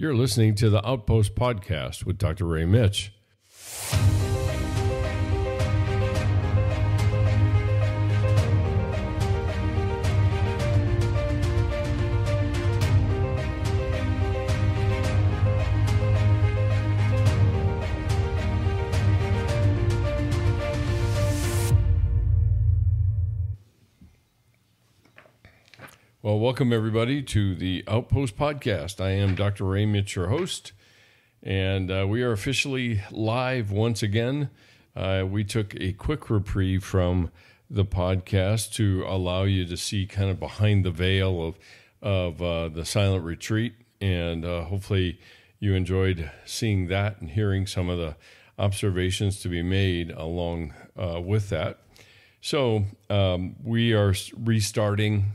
You're listening to the Outpost Podcast with Dr. Ray Mitsch. Well, welcome everybody to the Outpost Podcast. I am Dr. Ray Mitsch, your host, and uh, we are officially live once again. Uh, we took a quick reprieve from the podcast to allow you to see kind of behind the veil of of uh, the silent retreat, and uh, hopefully you enjoyed seeing that and hearing some of the observations to be made along uh, with that. So um, we are restarting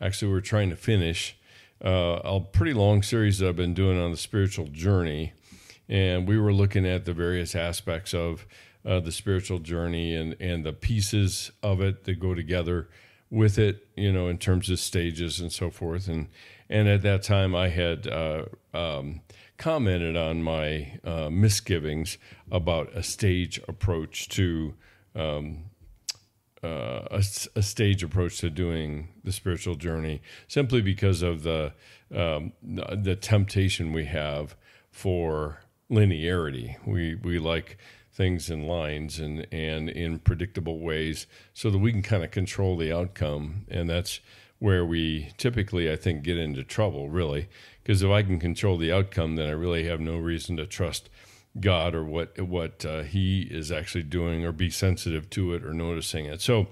Actually, we're trying to finish uh, a pretty long series that I've been doing on the spiritual journey. And we were looking at the various aspects of uh, the spiritual journey and, and the pieces of it that go together with it, you know, in terms of stages and so forth. And, and at that time, I had uh, um, commented on my uh, misgivings about a stage approach to um, uh, a, a, stage approach to doing the spiritual journey simply because of the um, the temptation we have for linearity. We we like things in lines and and in predictable ways so that we can kind of control the outcome and that's where we typically I think get into trouble really because if I can control the outcome then I really have no reason to trust God or what what uh, He is actually doing, or be sensitive to it or noticing it. So,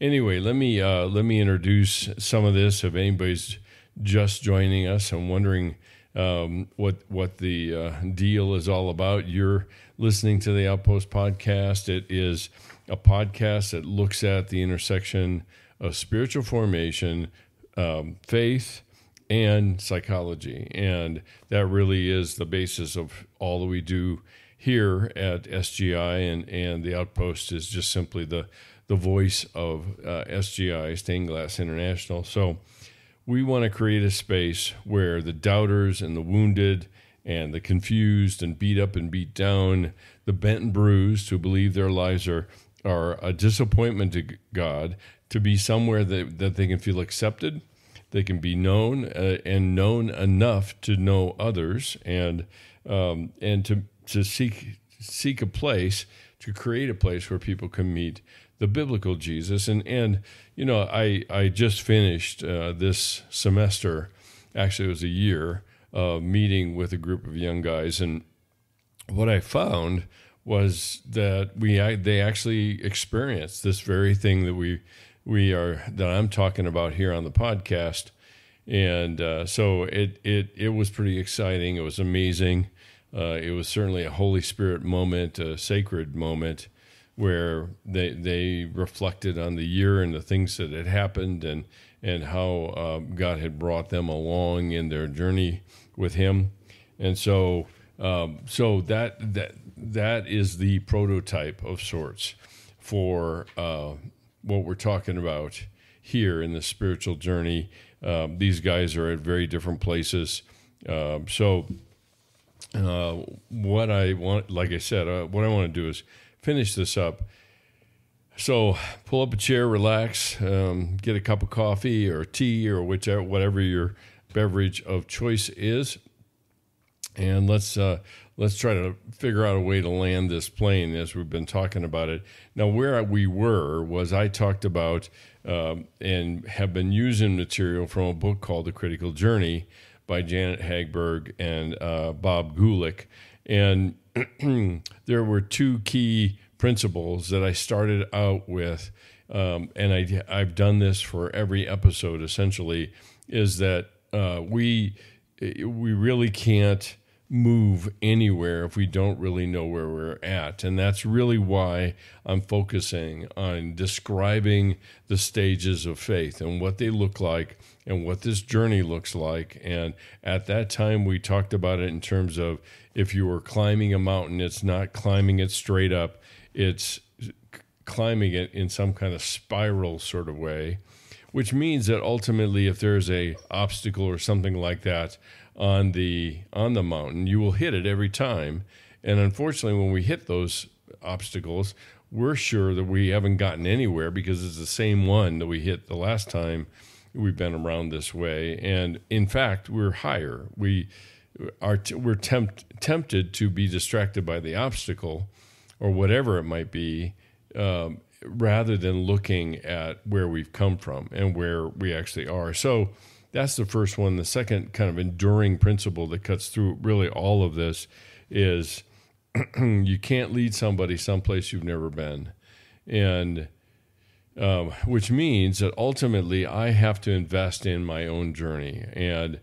anyway, let me uh, let me introduce some of this. If anybody's just joining us and wondering um, what what the uh, deal is all about, you're listening to the Outpost podcast. It is a podcast that looks at the intersection of spiritual formation, um, faith and psychology. And that really is the basis of all that we do here at SGI. And, and the Outpost is just simply the, the voice of uh, SGI, Stained Glass International. So we want to create a space where the doubters and the wounded and the confused and beat up and beat down, the bent and bruised who believe their lives are, are a disappointment to God, to be somewhere that, that they can feel accepted they can be known uh, and known enough to know others, and um, and to to seek seek a place to create a place where people can meet the biblical Jesus. And and you know, I I just finished uh, this semester. Actually, it was a year uh, meeting with a group of young guys, and what I found was that we they actually experienced this very thing that we we are that I'm talking about here on the podcast. And uh, so it it it was pretty exciting. It was amazing. Uh, it was certainly a Holy Spirit moment, a sacred moment, where they they reflected on the year and the things that had happened and and how um, God had brought them along in their journey with Him. And so um, so that that that is the prototype of sorts for uh, what we're talking about here in the spiritual journey. Um, these guys are at very different places. Um, so, uh, what I want, like I said, uh, what I want to do is finish this up. So, pull up a chair, relax, um, get a cup of coffee or tea or whichever, whatever your beverage of choice is, and let's uh, let's try to figure out a way to land this plane as we've been talking about it. Now, where we were was I talked about um, and have been using material from a book called The Critical Journey by Janet Hagberg and uh, Bob Guelich. And there were two key principles that I started out with. Um, and I, I've done this for every episode essentially, is that uh, we we really can't move anywhere if we don't really know where we're at. And that's really why I'm focusing on describing the stages of faith and what they look like and what this journey looks like. And at that time, we talked about it in terms of if you were climbing a mountain, it's not climbing it straight up, it's climbing it in some kind of spiral sort of way. which means that ultimately, if there's a obstacle or something like that on the on the mountain, you will hit it every time. And unfortunately, when we hit those obstacles, we're sure that we haven't gotten anywhere because it's the same one that we hit the last time we've been around this way. And in fact, we're higher. We are t- we're tempt, tempted to be distracted by the obstacle or whatever it might be, um, rather than looking at where we've come from and where we actually are. So that's the first one. The second kind of enduring principle that cuts through really all of this is you can't lead somebody someplace you've never been. And um, which means that ultimately I have to invest in my own journey and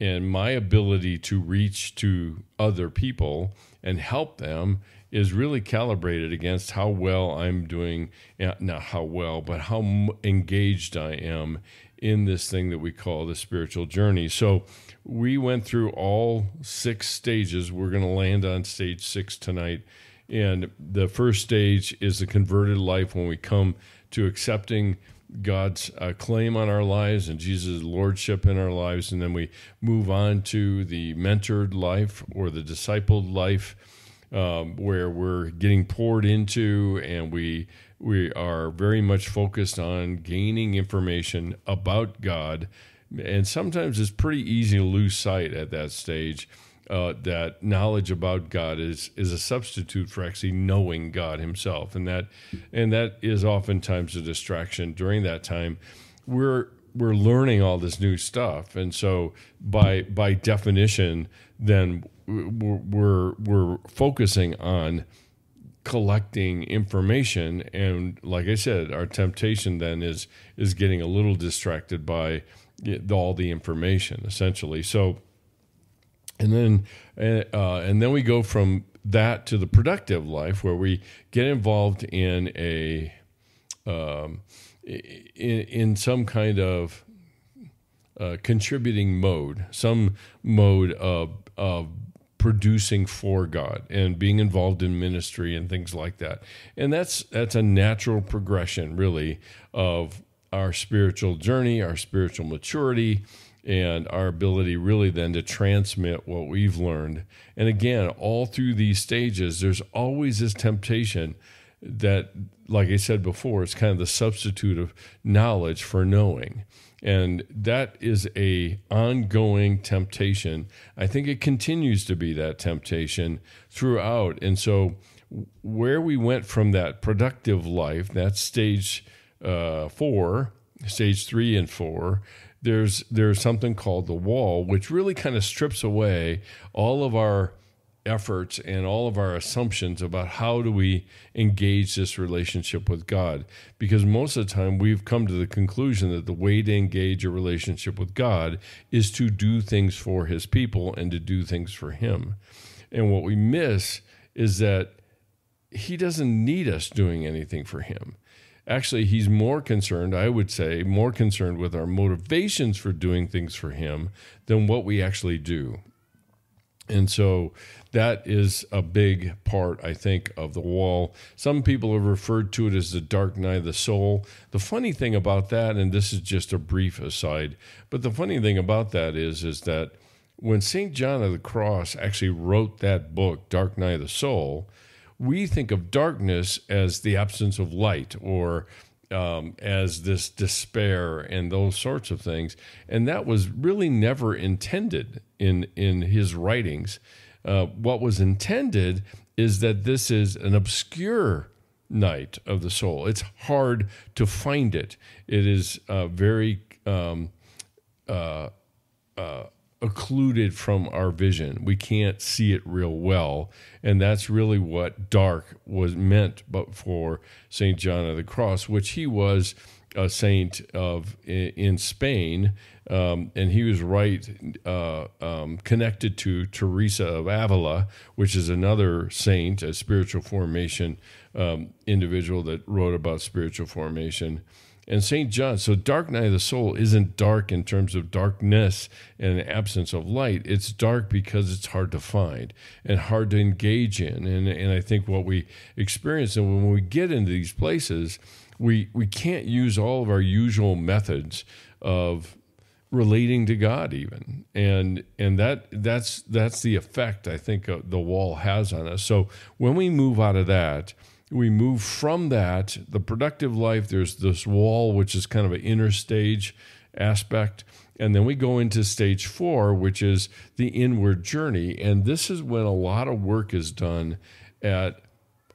and my ability to reach to other people and help them is really calibrated against how well I'm doing, not how well, but how engaged I am in this thing that we call the spiritual journey. So we went through all six stages. We're going to land on stage six tonight. And the first stage is the converted life when we come to accepting God's uh, claim on our lives and Jesus' lordship in our lives. And then we move on to the mentored life or the discipled life, um, where we're getting poured into and we we are very much focused on gaining information about God. And sometimes it's pretty easy to lose sight at that stage uh, that knowledge about God is is a substitute for actually knowing God Himself, and that and that is oftentimes a distraction during that time. We're we're learning all this new stuff, and so by by definition, then we're we're, we're focusing on collecting information, and like I said, our temptation then is is getting a little distracted by all the information, essentially. So and then uh, and then we go from that to the productive life where we get involved in a um, in, in some kind of uh, contributing mode, some mode of, of producing for God and being involved in ministry and things like that. And that's that's a natural progression, really, of our spiritual journey, our spiritual maturity, and our ability really then to transmit what we've learned. And again, all through these stages, there's always this temptation that, like I said before, it's kind of the substitute of knowledge for knowing. And that is a ongoing temptation. I think it continues to be that temptation throughout. And so, where we went from that productive life, that stage uh, four, stage three and four, there's there's something called the wall, which really kind of strips away all of our efforts and all of our assumptions about how do we engage this relationship with God because most of the time we've come to the conclusion that the way to engage a relationship with God is to do things for his people and to do things for him. And what we miss is that he doesn't need us doing anything for him. Actually, he's more concerned, I would say, more concerned with our motivations for doing things for him than what we actually do. And so that is a big part, I think, of the wall. Some people have referred to it as the dark night of the soul. The funny thing about that, and this is just a brief aside, but the funny thing about that is, is that when St. John of the Cross actually wrote that book, Dark Night of the Soul, we think of darkness as the absence of light or um, as this despair and those sorts of things. And that was really never intended in, in his writings. Uh, what was intended is that this is an obscure night of the soul. It's hard to find it. It is uh, very um, uh, uh occluded from our vision. We can't see it real well. And that's really what dark was meant but for St. John of the Cross, which he was a saint of in Spain. Um, and he was right uh, um, connected to Teresa of Avila, which is another saint, a spiritual formation um, individual that wrote about spiritual formation. And St. John, so dark night of the soul isn't dark in terms of darkness and an absence of light. It's dark because it's hard to find and hard to engage in. And, and I think what we experience, and when we get into these places, we, we can't use all of our usual methods of relating to God even. And and that that's that's the effect I think uh, the wall has on us. So when we move out of that we move from that the productive life there's this wall which is kind of an inner stage aspect. And then we go into stage 4 which is the inward journey. And this is when a lot of work is done at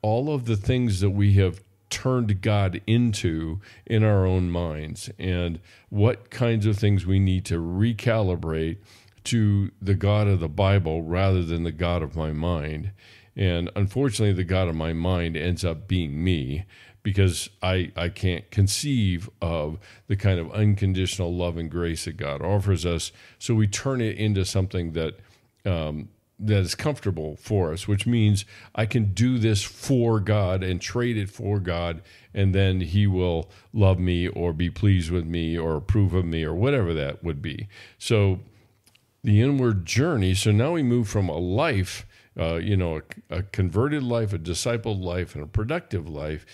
all of the things that we have turned God into in our own minds and what kinds of things we need to recalibrate to the God of the Bible rather than the God of my mind. And unfortunately, the God of my mind ends up being me because I, I can't conceive of the kind of unconditional love and grace that God offers us. So we turn it into something that um, that is comfortable for us, which means I can do this for God and trade it for God, and then He will love me or be pleased with me or approve of me or whatever that would be. So, the inward journey. So now we move from a life uh, you know, a, a, converted life, a discipled life, and a productive life.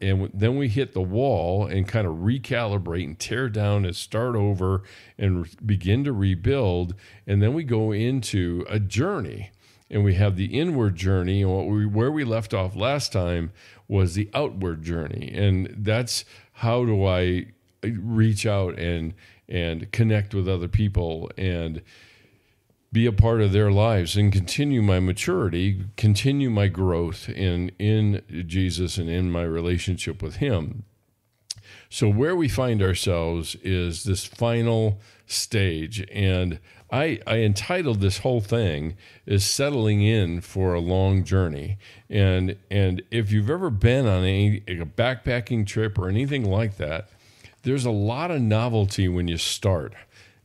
And then we hit the wall and kind of recalibrate and tear down and start over and begin to rebuild. And then we go into a journey. And we have the inward journey, and what we, where we left off last time was the outward journey, and that's how do I reach out and and connect with other people and be a part of their lives and continue my maturity, continue my growth in in Jesus and in my relationship with him. So where we find ourselves is this final stage. And I, I entitled this whole thing is settling in for a long journey. And and if you've ever been on a, a backpacking trip or anything like that there's a lot of novelty when you start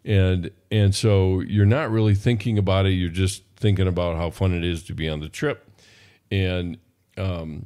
and and so you're not really thinking about it. You're just thinking about how fun it is to be on the trip, and um,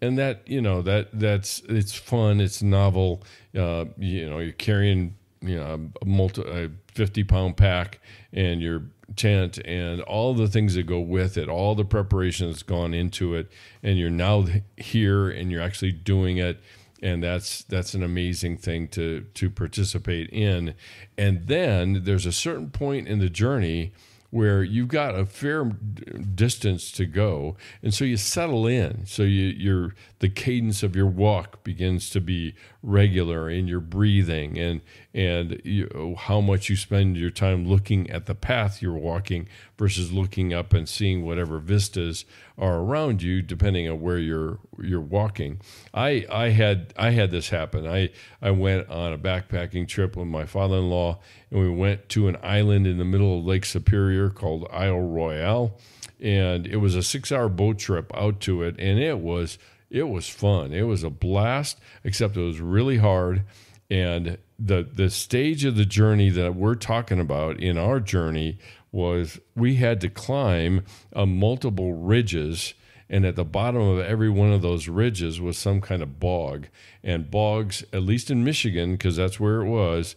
and that you know that that's it's fun. It's novel. Uh, you know, you're carrying you know a multi a 50 pound pack and your tent and all the things that go with it, all the preparation that's gone into it, and you're now here and you're actually doing it and that's that's an amazing thing to to participate in. And then there's a certain point in the journey where you've got a fair distance to go. And so you settle in. So you you're the cadence of your walk begins to be regular in your breathing and and you, how much you spend your time looking at the path you're walking versus looking up and seeing whatever vistas are around you depending on where you're you're walking i i had i had this happen i i went on a backpacking trip with my father-in-law and we went to an island in the middle of lake superior called isle royale and it was a 6 hour boat trip out to it and it was it was fun. It was a blast, except it was really hard. And the the stage of the journey that we're talking about in our journey was we had to climb a multiple ridges and at the bottom of every one of those ridges was some kind of bog and bogs at least in michigan because that's where it was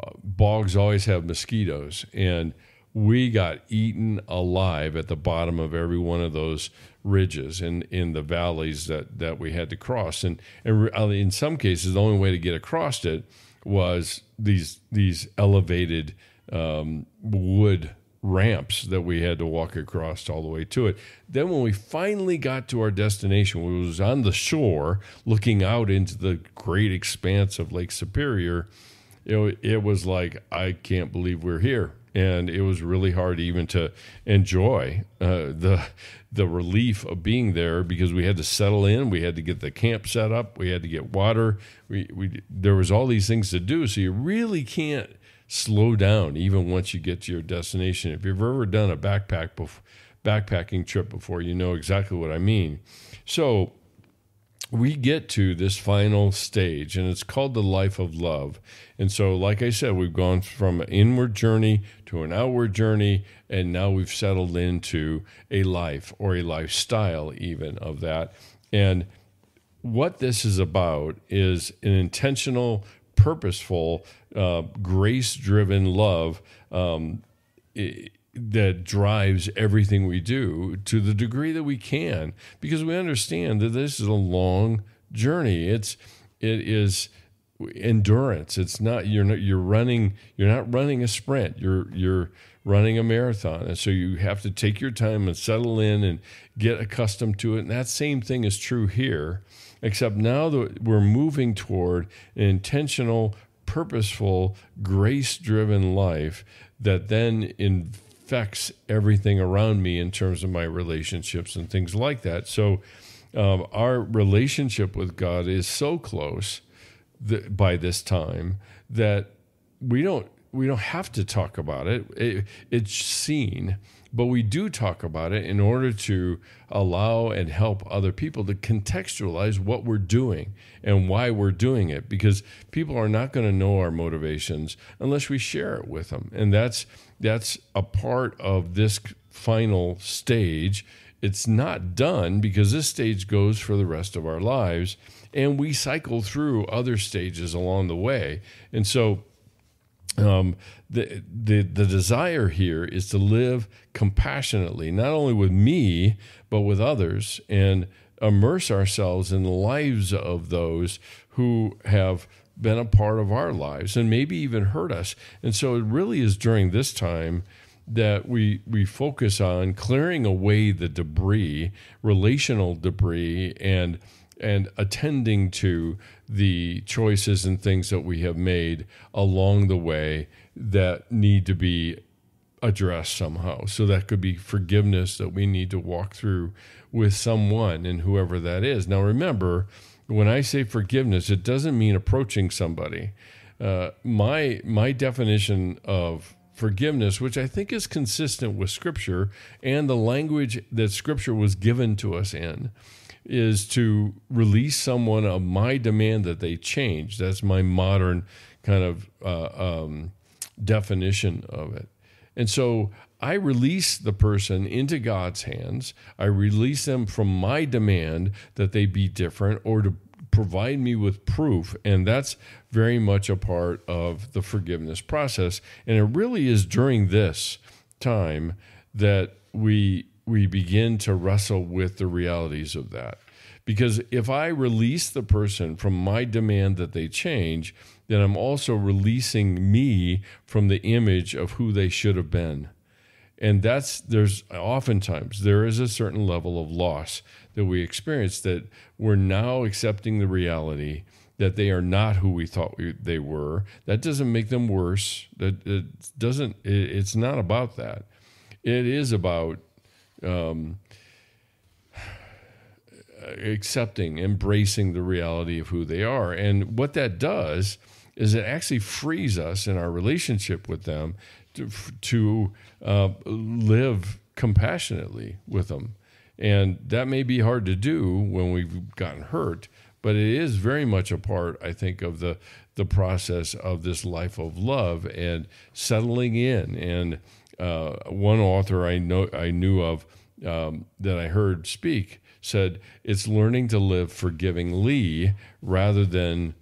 uh, bogs always have mosquitoes and we got eaten alive at the bottom of every one of those ridges in, in the valleys that, that we had to cross. And, and uh, in some cases, the only way to get across it was these these elevated um, wood ramps that we had to walk across all the way to it. Then when we finally got to our destination, we was on the shore looking out into the great expanse of Lake Superior, it, it was like I can't believe we're here and it was really hard even to enjoy uh, the the relief of being there because we had to settle in, we had to get the camp set up, we had to get water, we, we there was all these things to do, so you really can't slow down even once you get to your destination. If you've ever done a backpack bef- backpacking trip before, you know exactly what I mean. So we get to this final stage, and it's called the life of love. And so, like I said, we've gone from an inward journey to an outward journey, and now we've settled into a life or a lifestyle, even of that. And what this is about is an intentional, purposeful, uh, grace driven love um, that drives everything we do to the degree that we can, because we understand that this is a long journey. It's, it is endurance. It's not you're not you're running you're not running a sprint. You're you're running a marathon. And so you have to take your time and settle in and get accustomed to it. And that same thing is true here, except now that we're moving toward an intentional, purposeful, grace-driven life that then infects everything around me in terms of my relationships and things like that. So um, our relationship with God is so close the, by this time that we don't we don't have to talk about it. it. It's seen, but we do talk about it in order to allow and help other people to contextualize what we're doing and why we're doing it because people are not going to know our motivations unless we share it with them. And that's that's a part of this final stage. It's not done because this stage goes for the rest of our lives and we cycle through other stages along the way. And so um, the, the the desire here is to live compassionately, not only with me but with others, and immerse ourselves in the lives of those who have been a part of our lives and maybe even hurt us. And so it really is during this time that we we focus on clearing away the debris, relational debris, and and attending to the choices and things that we have made along the way that need to be addressed somehow. So that could be forgiveness that we need to walk through with someone and whoever that is. Now, remember, when I say forgiveness, it doesn't mean approaching somebody. Uh, my my definition of forgiveness, which I think is consistent with Scripture and the language that Scripture was given to us in, is to release someone of my demand that they change. That's my modern kind of uh, um, definition of it. And so I release the person into God's hands. I release them from my demand that they be different or to provide me with proof. And that's very much a part of the forgiveness process. And it really is during this time that we we begin to wrestle with the realities of that. Because if I release the person from my demand that they change, then I'm also releasing me from the image of who they should have been. And that's, there's oftentimes, there is a certain level of loss that we experience that we're now accepting the reality that they are not who we thought we, they were. That doesn't make them worse. That it doesn't, it, it's not about that. It is about, um, accepting, embracing the reality of who they are. And what that does is it actually frees us in our relationship with them to, to uh, live compassionately with them. And that may be hard to do when we've gotten hurt, but it is very much a part, I think, of the the process of this life of love and settling in. And uh, one author I know I knew of um, that I heard speak said it's learning to live forgivingly rather than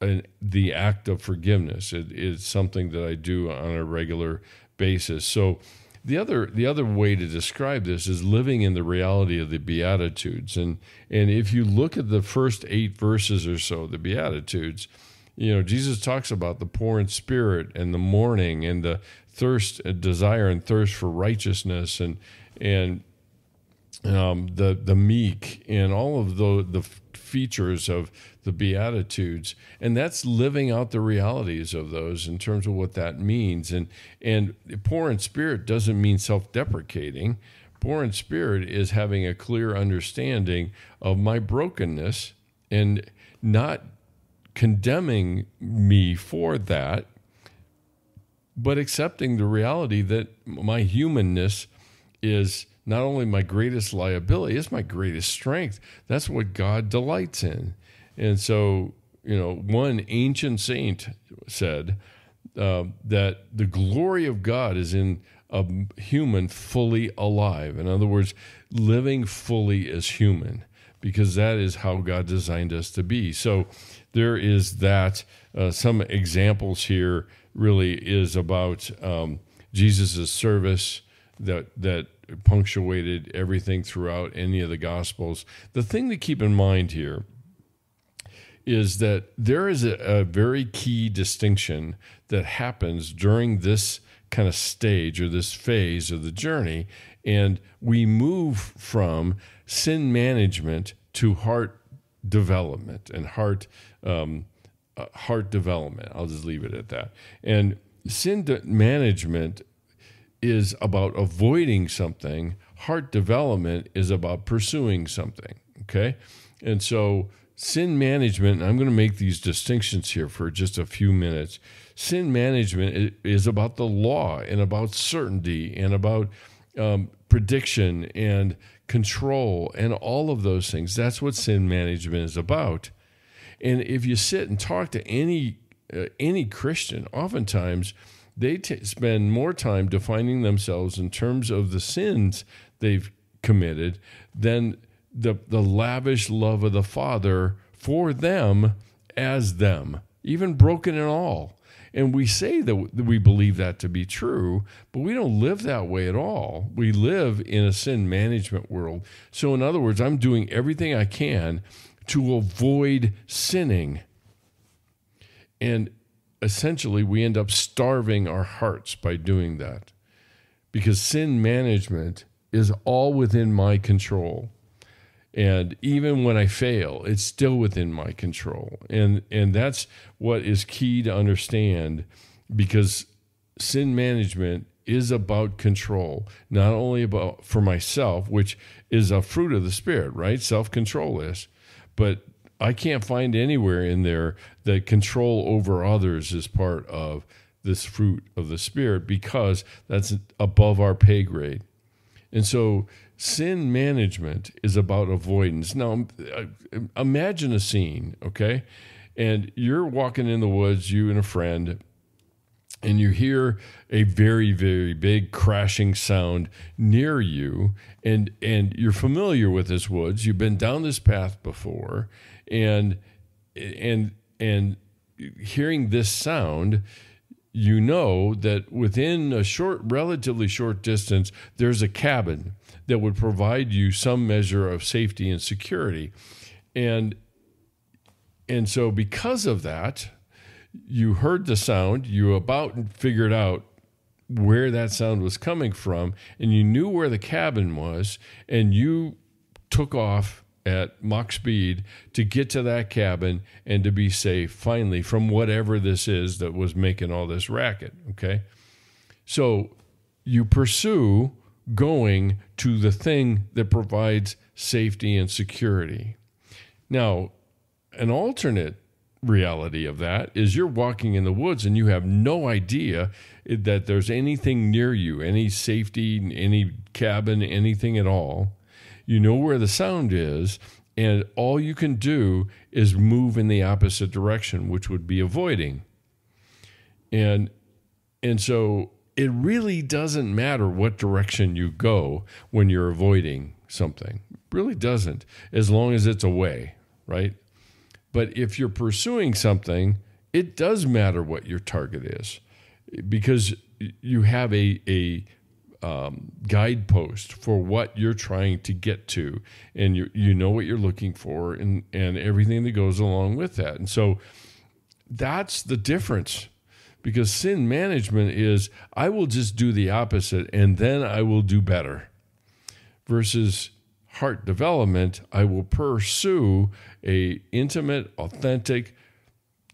an, the act of forgiveness. It's something that I do on a regular basis. So the other the other way to describe this is living in the reality of the beatitudes and and if you look at the first 8 verses or so the beatitudes you know Jesus talks about the poor in spirit and the mourning and the thirst desire and thirst for righteousness and and um, the the meek and all of the the features of the beatitudes. And that's living out the realities of those in terms of what that means. And and poor in spirit doesn't mean self-deprecating. Poor in spirit is having a clear understanding of my brokenness and not condemning me for that but accepting the reality that my humanness is not only my greatest liability, it's my greatest strength. That's what God delights in. And so, you know, one ancient saint said uh, that the glory of God is in a human fully alive. In other words, living fully as human. because that is how God designed us to be. So there is that. Uh, some examples here really is about um, Jesus' service that that punctuated everything throughout any of the gospels. The thing to keep in mind here is that there is a, a very key distinction that happens during this kind of stage or this phase of the journey. And we move from sin management to heart development and heart um, uh, heart development. I'll just leave it at that. And sin de- management is about avoiding something. Heart development is about pursuing something. Okay, and so sin management. I'm going to make these distinctions here for just a few minutes. Sin management is about the law and about certainty and about um, prediction and control and all of those things. That's what sin management is about. And if you sit and talk to any uh, any Christian, oftentimes they t- spend more time defining themselves in terms of the sins they've committed than the the lavish love of the Father for them as them, even broken and all. And we say that we believe that to be true, but we don't live that way at all. We live in a sin management world. So, in other words, I'm doing everything I can to avoid sinning. And essentially, we end up starving our hearts by doing that. Because sin management is all within my control. And even when i fail it's still within my control. And and that's what is key to understand because sin management is about control not only about for myself which is a fruit of the spirit right? Self-control is. But i can't find anywhere in there that control over others is part of this fruit of the spirit because that's above our pay grade and so sin management is about avoidance. Now, uh, imagine a scene, okay? And you're walking in the woods, you and a friend, and you hear a very very big crashing sound near you and and you're familiar with this woods you've been down this path before and and and hearing this sound you know that within a short relatively short distance there's a cabin that would provide you some measure of safety and security. And and so because of that, you heard the sound, you about figured out where that sound was coming from, and you knew where the cabin was, and you took off at Mach speed to get to that cabin and to be safe finally from whatever this is that was making all this racket. Okay. So you pursue going to the thing that provides safety and security. Now, an alternate reality of that is you're walking in the woods and you have no idea that there's anything near you, any safety, any cabin, anything at all. You know where the sound is, and all you can do is move in the opposite direction, which would be avoiding. And and so it really doesn't matter what direction you go when you're avoiding something. It really doesn't, as long as it's away, right? But if you're pursuing something, it does matter what your target is because you have a, a um, guidepost for what you're trying to get to, and you you know what you're looking for, and and everything that goes along with that. And so that's the difference because sin management is I will just do the opposite and then I will do better. Versus heart development, I will pursue a intimate, authentic,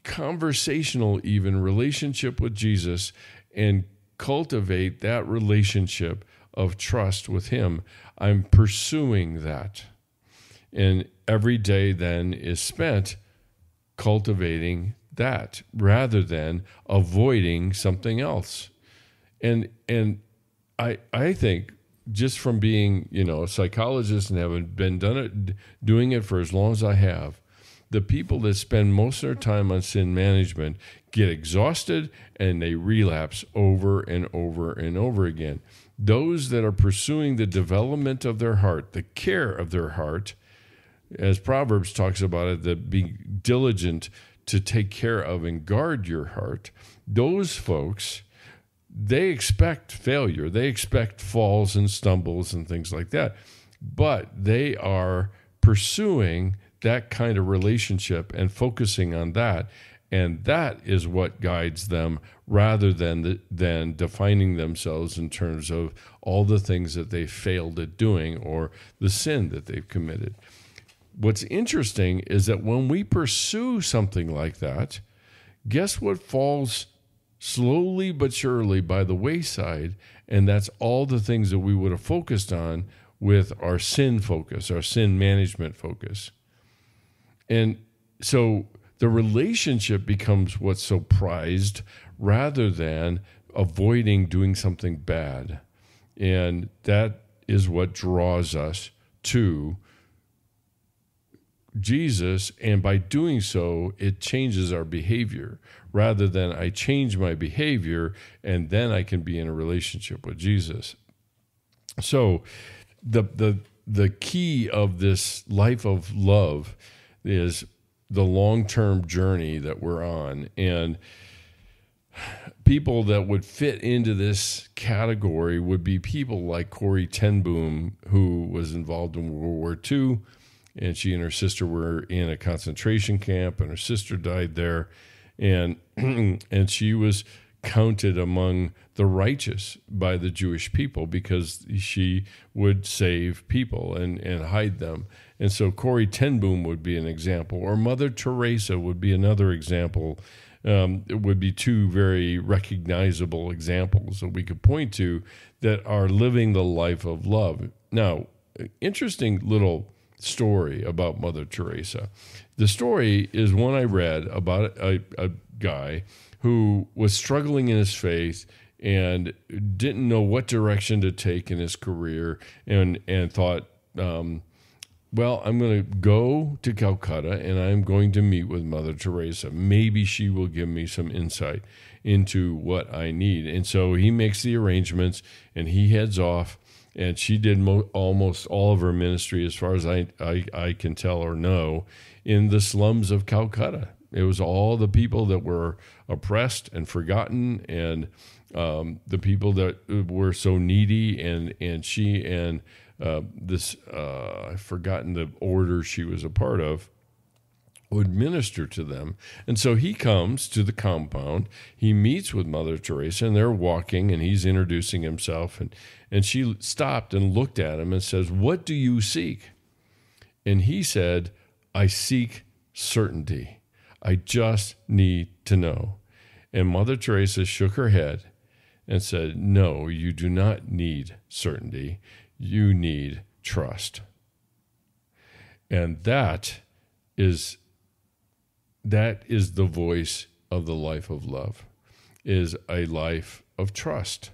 conversational even relationship with Jesus and cultivate that relationship of trust with him. I'm pursuing that. And every day then is spent cultivating that rather than avoiding something else. And and I I think just from being you know a psychologist and having been done it doing it for as long as I have, the people that spend most of their time on sin management get exhausted and they relapse over and over and over again. Those that are pursuing the development of their heart, the care of their heart, as Proverbs talks about it, that be diligent to take care of and guard your heart. Those folks, they expect failure. They expect falls and stumbles and things like that. But they are pursuing that kind of relationship and focusing on that. And that is what guides them rather than the, than defining themselves in terms of all the things that they failed at doing or the sin that they've committed. What's interesting is that when we pursue something like that guess what falls slowly but surely by the wayside? And that's all the things that we would have focused on with our sin focus our sin management focus and so the relationship becomes what's so prized rather than avoiding doing something bad. And that is what draws us to Jesus. And by doing so, it changes our behavior rather than I change my behavior and then I can be in a relationship with Jesus. So, the, the, the key of this life of love is the long term journey that we're on. And people that would fit into this category would be people like Corrie ten Boom, who was involved in World War II. And she and her sister were in a concentration camp, and her sister died there. And and she was counted among the righteous by the Jewish people because she would save people and, and hide them. And so Corrie ten Boom would be an example, or Mother Teresa would be another example. Um, it would be two very recognizable examples that we could point to that are living the life of love. Now, interesting little story about Mother Teresa. The story is one I read about a, a guy who was struggling in his faith and didn't know what direction to take in his career and and thought um, well, I'm going to go to Calcutta and I'm going to meet with Mother Teresa. Maybe she will give me some insight into what I need. And so he makes the arrangements and he heads off. And she did mo- almost all of her ministry, as far as I, I, I can tell or know, in the slums of Calcutta. It was all the people that were oppressed and forgotten, and um, the people that were so needy. And and she and uh, this uh, I've forgotten the order she was a part of would minister to them. And so he comes to the compound. He meets with Mother Teresa, and they're walking, and he's introducing himself. And, and she stopped and looked at him and says, What do you seek? And he said, I seek certainty. I just need to know. And Mother Teresa shook her head and said, No, you do not need certainty you need trust. And that is that is the voice of the life of love is a life of trust.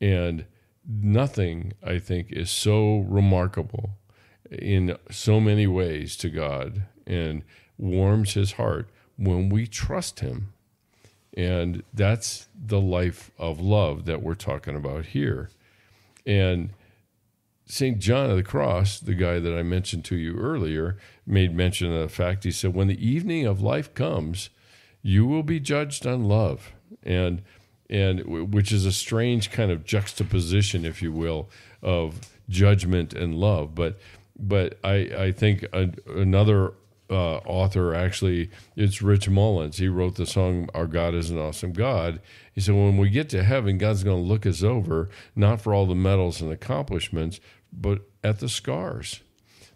And nothing I think is so remarkable in so many ways to God and warms his heart when we trust him. And that's the life of love that we're talking about here. And St. John of the Cross, the guy that I mentioned to you earlier, made mention of the fact he said, When the evening of life comes, you will be judged on love. And and which is a strange kind of juxtaposition, if you will, of judgment and love. But but I, I think a, another uh, author actually it's Rich Mullins. He wrote the song "Our God Is an Awesome God." He said, "When we get to heaven, God's going to look us over, not for all the medals and accomplishments, but at the scars,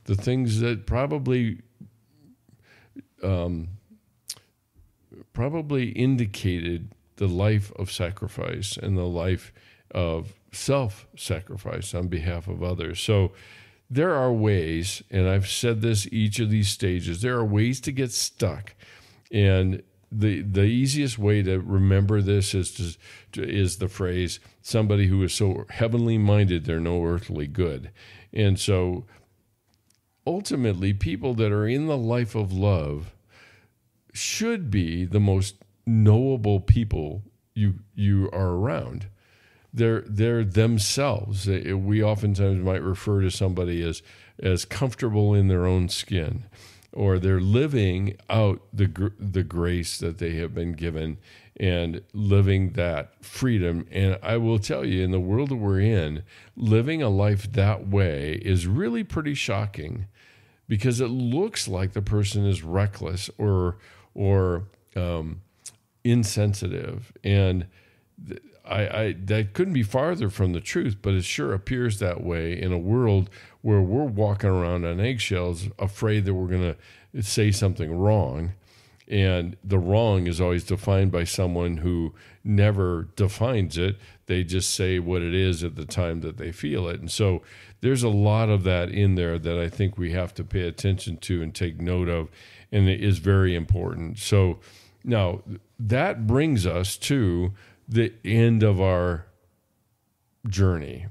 the things that probably um, probably indicated the life of sacrifice and the life of self sacrifice on behalf of others. So there are ways, and I've said this each of these stages, there are ways to get stuck. And the the easiest way to remember this is to, is the phrase somebody who is so heavenly minded they're no earthly good and so ultimately people that are in the life of love should be the most knowable people you you are around they're they're themselves. We oftentimes might refer to somebody as as comfortable in their own skin, or they're living out the the grace that they have been given and living that freedom. And I will tell you, in the world that we're in, living a life that way is really pretty shocking because it looks like the person is reckless or or um, insensitive and I, I that couldn't be farther from the truth, but it sure appears that way in a world where we're walking around on eggshells, afraid that we're going to say something wrong, and the wrong is always defined by someone who never defines it. They just say what it is at the time that they feel it, and so there's a lot of that in there that I think we have to pay attention to and take note of, and it is very important. So now that brings us to the end of our journey.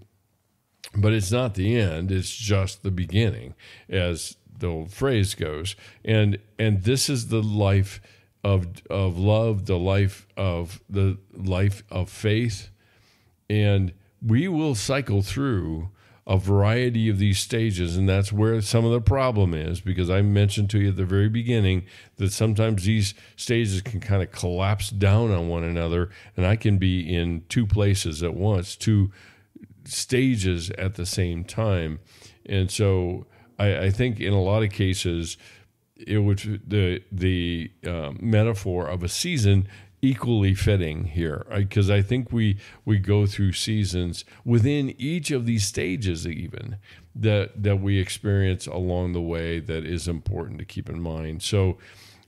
But it's not the end, it's just the beginning, as the old phrase goes. And and this is the life of of love, the life of the life of faith. And we will cycle through a variety of these stages. And that's where some of the problem is because I mentioned to you at the very beginning that sometimes these stages can kind of collapse down on one another. And I can be in two places at once, two stages at the same time. And so I, I think in a lot of cases, it would the the uh, metaphor of a season equally fitting here because I think we we go through seasons within each of these stages even that that we experience along the way that is important to keep in mind. So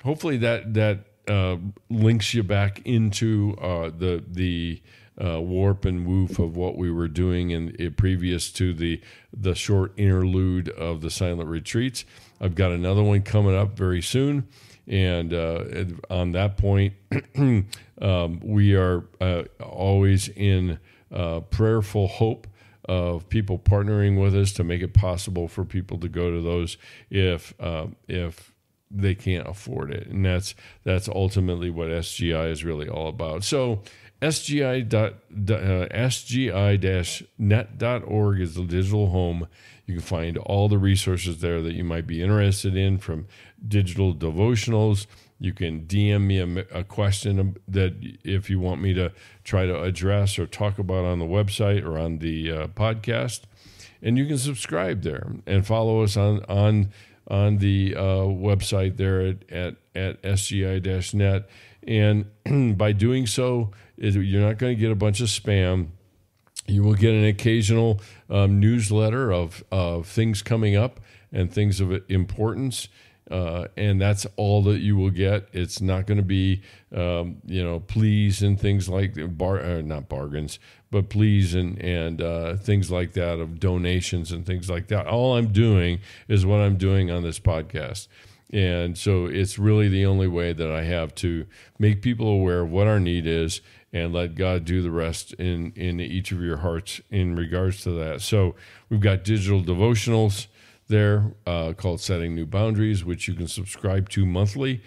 hopefully that that uh, links you back into uh, the the uh, warp and woof of what we were doing in, in previous to the the short interlude of the silent retreats. I've got another one coming up very soon. And uh, on that point, um, we are uh, always in uh, prayerful hope of people partnering with us to make it possible for people to go to those if um, if they can't afford it, and that's that's ultimately what SGI is really all about. So. SGI dot, uh, SGI-net.org is the digital home. You can find all the resources there that you might be interested in from digital devotionals. You can DM me a, a, question that if you want me to try to address or talk about on the website or on the uh, podcast, and you can subscribe there and follow us on on on the uh, website there at at, at sgi-net. And by doing so, you're not going to get a bunch of spam. You will get an occasional um, newsletter of, of things coming up and things of importance. Uh, and that's all that you will get. It's not going to be, um, you know, pleas and things like bar, uh, not bargains, but pleas and and uh, things like that of donations and things like that. All I'm doing is what I'm doing on this podcast, and so it's really the only way that I have to make people aware of what our need is and let God do the rest in in each of your hearts in regards to that. So we've got digital devotionals there uh, called Setting New Boundaries, which you can subscribe to monthly.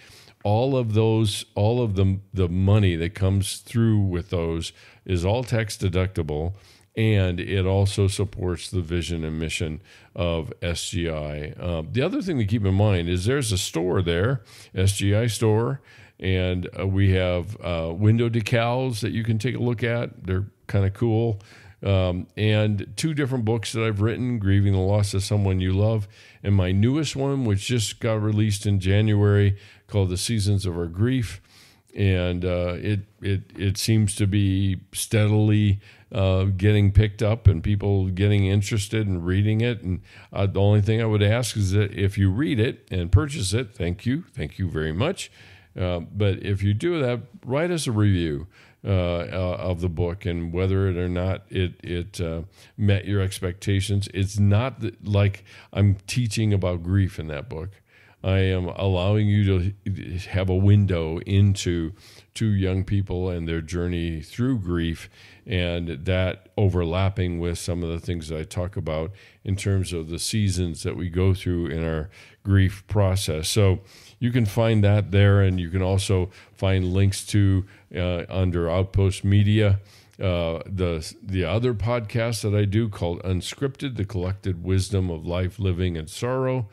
All of those, all of the, the money that comes through with those is all tax deductible. And it also supports the vision and mission of SGI. Uh, the other thing to keep in mind is there's a store there, SGI store, and uh, we have uh, window decals that you can take a look at. They're kind of cool um, and two different books that I've written Grieving the Loss of Someone You Love, and my newest one, which just got released in January, called The Seasons of Our Grief. And uh, it, it, it seems to be steadily uh, getting picked up and people getting interested in reading it. And uh, the only thing I would ask is that if you read it and purchase it, thank you. Thank you very much. Uh, but if you do that, write us a review uh, uh, of the book and whether it or not it it uh, met your expectations. It's not that, like I'm teaching about grief in that book. I am allowing you to have a window into two young people and their journey through grief, and that overlapping with some of the things that I talk about in terms of the seasons that we go through in our grief process. So you can find that there, and you can also find links to uh, under Outpost Media uh, the the other podcast that I do called Unscripted: The Collected Wisdom of Life, Living, and Sorrow,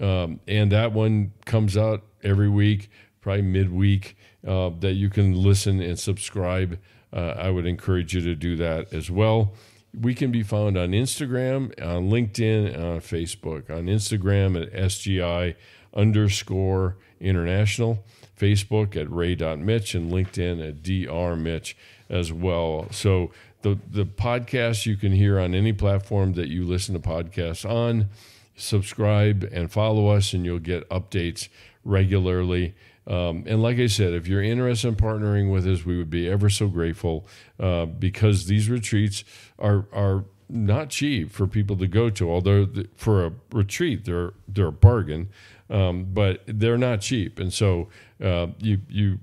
um, and that one comes out every week, probably midweek. Uh, that you can listen and subscribe. Uh, I would encourage you to do that as well. We can be found on Instagram, on LinkedIn, on Facebook. On Instagram at SGI underscore international, Facebook at ray.mitsch, and LinkedIn at drmitsch as well. So the, the podcast you can hear on any platform that you listen to podcasts on. Subscribe and follow us, and you'll get updates regularly. Um, and like I said, if you're interested in partnering with us, we would be ever so grateful uh, because these retreats are are not cheap for people to go to. Although the, for a retreat, they're they're a bargain, um, but they're not cheap. And so uh, you you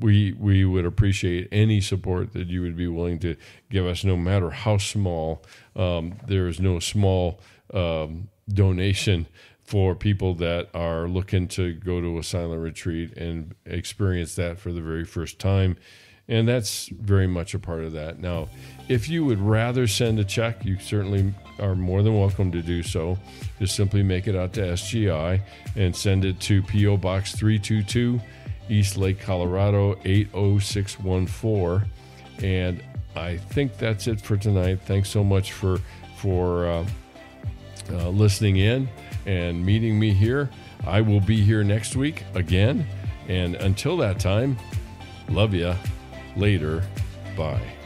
we we would appreciate any support that you would be willing to give us, no matter how small. Um, there is no small um, donation for people that are looking to go to a silent retreat and experience that for the very first time. And that's very much a part of that. Now, if you would rather send a check, you certainly are more than welcome to do so. Just simply make it out to SGI and send it to P.O. Box 322, Eastlake, Colorado 80614. And I think that's it for tonight. Thanks so much for for uh, uh, listening in and meeting me here. I will be here next week again. And until that time, love ya. Later. Bye.